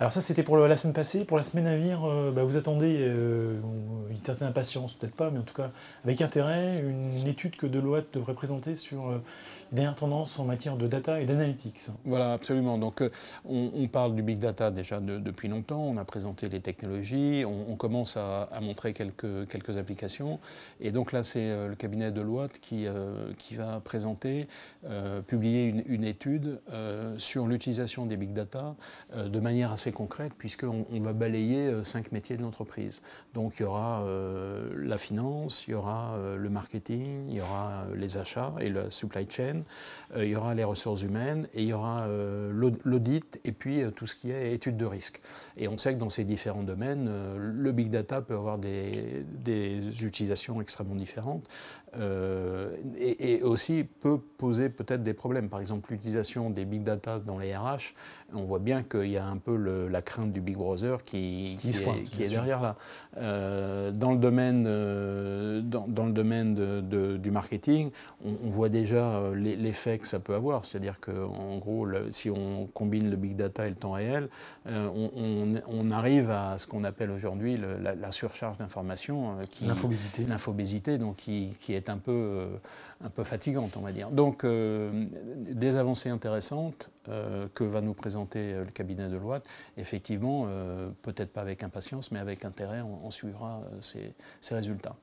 Alors ça, c'était pour la semaine passée. Pour la semaine à venir, euh, bah, vous attendez euh, une certaine impatience, peut-être pas, mais en tout cas avec intérêt, une étude que Deloitte devrait présenter sur euh, les dernières tendances en matière de data et d'analytics. Voilà, absolument. Donc on, parle du big data déjà depuis longtemps. On a présenté les technologies. On, commence à, montrer quelques, quelques applications. Et donc là, c'est le cabinet Deloitte qui, qui va présenter, publier une, une étude sur l'utilisation des big data de manière assez concrète puisqu'on on va balayer euh, cinq métiers de l'entreprise. Donc il y aura euh, la finance, il y aura euh, le marketing, il y aura les achats et la supply chain, il y aura les ressources humaines et il y aura l'audit et puis tout ce qui est étude de risque. Et on sait que dans ces différents domaines, le big data peut avoir des, utilisations extrêmement différentes et, et, aussi peut poser peut-être des problèmes. Par exemple, l'utilisation des big data dans les RH, on voit bien qu'il y a un peu le, la crainte du Big Brother qui, qui, est, derrière là. Euh, dans le domaine, euh, dans, le domaine de, du marketing, on, voit déjà euh, l'effet que ça peut avoir. C'est-à-dire qu'en gros, si on combine le big data et le temps réel, on, arrive à ce qu'on appelle aujourd'hui la, surcharge d'informations. L'infobésité. L'infobésité, donc qui, qui, est un peu, un peu fatigante, on va dire. Donc, des avancées intéressantes que va nous présenter le cabinet de loi effectivement, euh, peut-être pas avec impatience, mais avec intérêt, on, suivra euh, ces résultats.